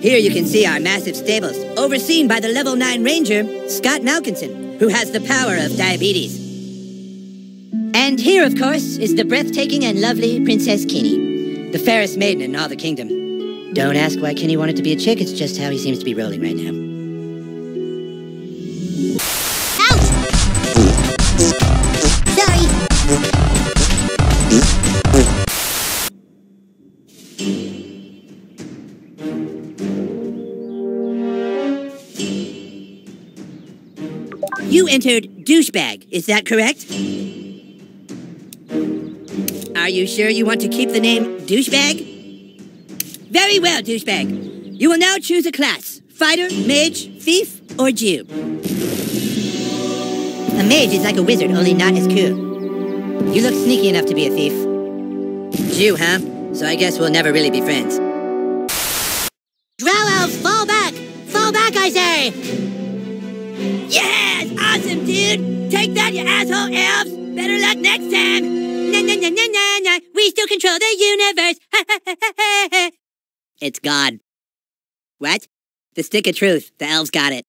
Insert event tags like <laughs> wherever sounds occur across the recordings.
Here you can see our massive stables, overseen by the level 9 ranger, Scott Malkinson, who has the power of diabetes. And here, of course, is the breathtaking and lovely Princess Kenny, the fairest maiden in all the kingdom. Don't ask why Kenny wanted to be a chick, it's just how he seems to be rolling right now. You entered douchebag, is that correct? Are you sure you want to keep the name douchebag? Very well, douchebag. You will now choose a class fighter, mage, thief, or Jew. A mage is like a wizard, only not as cool. You look sneaky enough to be a thief. Jew, huh? So I guess we'll never really be friends. Drow elves, fall back! Fall back, I say! Yes! Awesome, dude! Take that, you asshole elves! Better luck next time! Na na na na na na! We still control the universe! it's God. What? The stick of truth. The elves got it.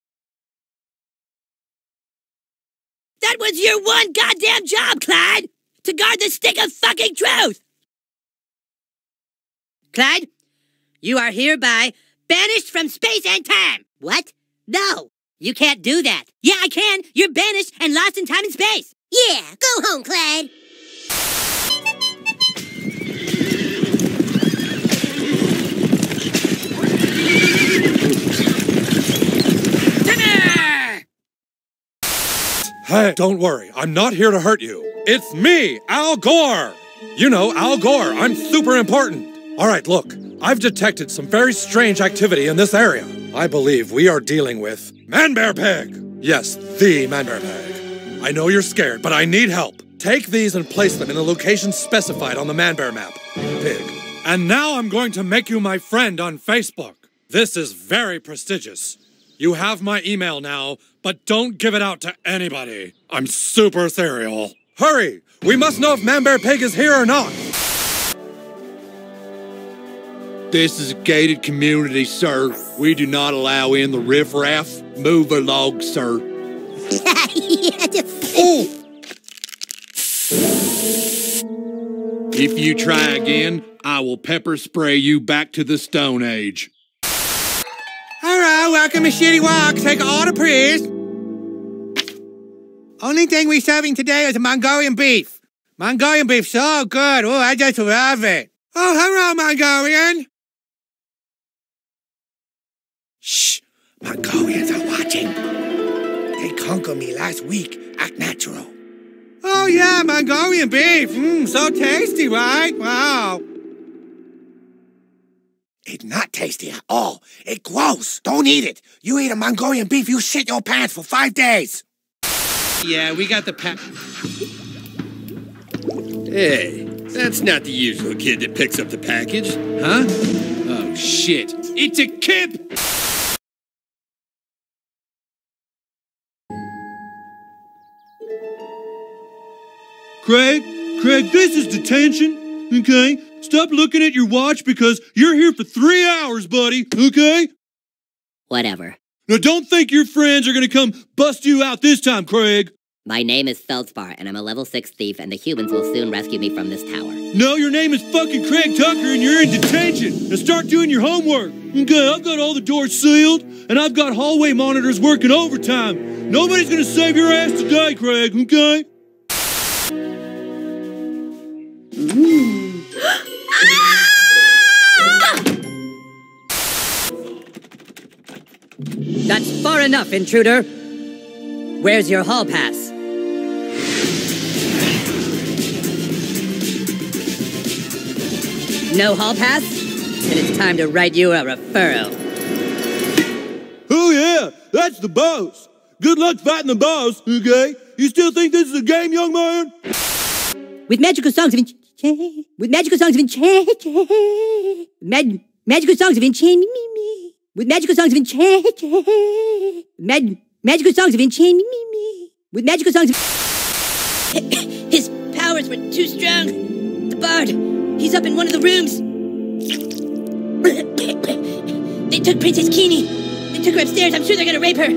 That was your one goddamn job, Clyde! To guard the stick of fucking truth! Clyde, you are hereby banished from space and time! What? No! You can't do that. Yeah, I can. You're banished and lost in time and space. Yeah, go home, Clyde. Dinner! Hey, don't worry. I'm not here to hurt you. It's me, Al Gore. You know, Al Gore. I'm super important. All right, look. I've detected some very strange activity in this area. I believe we are dealing with Manbear Pig. Yes, the Manbear Pig. I know you're scared, but I need help. Take these and place them in the location specified on the Manbear map. Pig. And now I'm going to make you my friend on Facebook. This is very prestigious. You have my email now, but don't give it out to anybody. I'm super serial. Hurry! We must know if Manbear Pig is here or not. This is a gated community, sir. We do not allow in the riffraff. Move along, sir. <laughs> If you try again, I will pepper spray you back to the Stone Age. All right, welcome to Shitty Wok. Take all the please. Only thing we're serving today is Mongolian beef. Mongolian beef, so good. Oh, I just love it. Oh, hello, Mongolian. Mongolians are watching. They conquered me last week. Act natural. Oh, yeah, Mongolian beef. Mmm, so tasty, right? Wow. It's not tasty at all. It's gross. Don't eat it. You eat a Mongolian beef, you shit your pants for five days. Yeah, we got the pack. Hey, that's not the usual kid that picks up the package, huh? Oh, shit. It's a kip! Craig, Craig, this is detention, okay? Stop looking at your watch because you're here for three hours, buddy, okay? Whatever. Now, don't think your friends are gonna come bust you out this time, Craig. My name is Feldspar, and I'm a level 6 thief, and the humans will soon rescue me from this tower. No, your name is fucking Craig Tucker, and you're in detention. Now start doing your homework. Okay, I've got all the doors sealed, and I've got hallway monitors working overtime. Nobody's gonna save your ass today, Craig, okay? Enough, intruder. Where's your hall pass? No hall pass? Then it's time to write you a referral. Oh yeah, that's the boss. Good luck fighting the boss, okay? You still think this is a game, young man? With magical songs of enchantment. With magical songs of enchantment. Mag- magical songs of enchantment. With magical songs of enchantment. Mag- magical songs of enchantment. With magical songs of. <coughs> His powers were too strong. The bard, he's up in one of the rooms. <coughs> they took Princess Keene. They took her upstairs. I'm sure they're gonna rape her.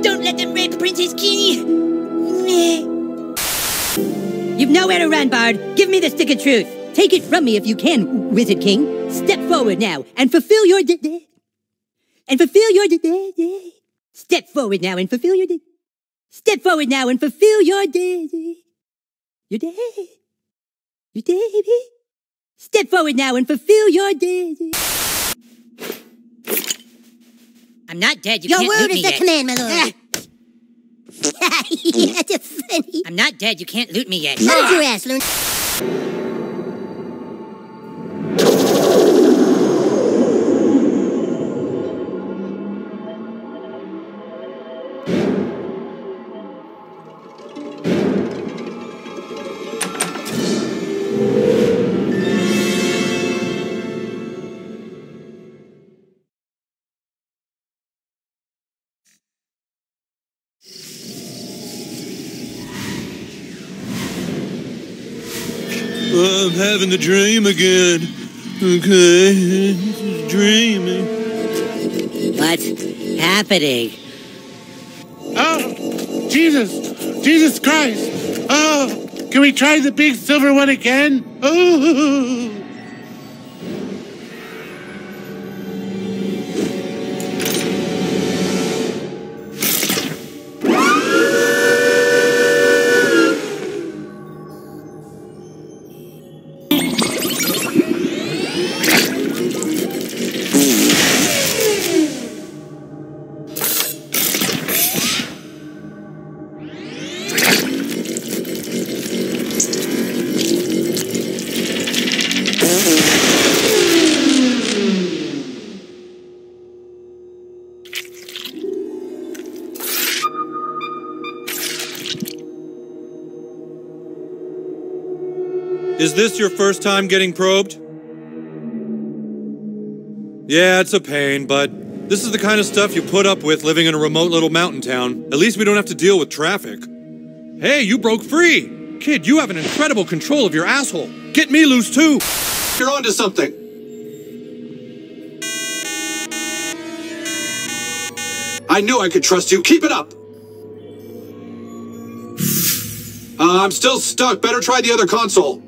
Don't let them rape Princess Keene. <coughs> You've nowhere to run, Bard. Give me the stick of truth. Take it from me if you can, Wizard King. Step forward now and fulfill your and fulfill your de- de- Step forward now and fulfill your de- Step forward now and fulfill your day. De- your day. Your day. Step forward now and fulfill your day. De- I'm not dead. You Your can't word loot is me the yet. command, my lord. <laughs> <laughs> That's funny. I'm not dead. You can't loot me yet. Load your ass, Loon. I'm having the dream again. Okay, dreaming. What's happening? Oh, Jesus! Jesus Christ! Oh, can we try the big silver one again? Oh! Is this your first time getting probed? Yeah, it's a pain, but this is the kind of stuff you put up with living in a remote little mountain town. At least we don't have to deal with traffic. Hey, you broke free! Kid, you have an incredible control of your asshole. Get me loose too! You're onto something. I knew I could trust you. Keep it up! Uh, I'm still stuck. Better try the other console.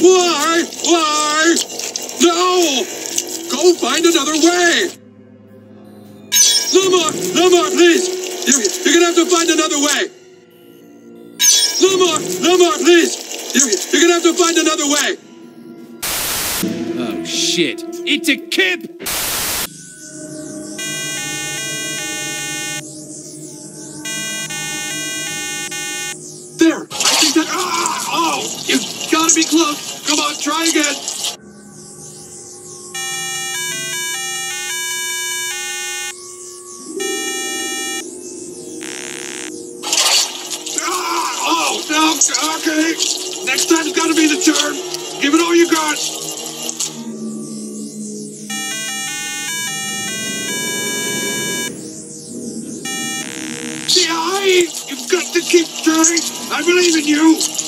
Why? Why? No! Go find another way! Lumar! Lumar, please! You, you're gonna have to find another way! Lumar! Lumar, please! You, you're gonna have to find another way! Oh shit! It's a kip! Oh! You gotta be close! Come on, try again! Ah! Oh! No! Okay! Next time's gotta be the turn! Give it all you got! Yeah, I, you've got to keep trying. I believe in you.